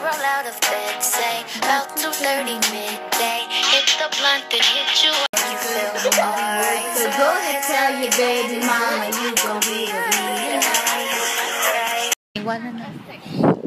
Roll out of bed, say about 2:30 midday. Hit the blunt and hit you. You feel alright. So go ahead, tell your baby mama you gon' be a leader. Iwanan na.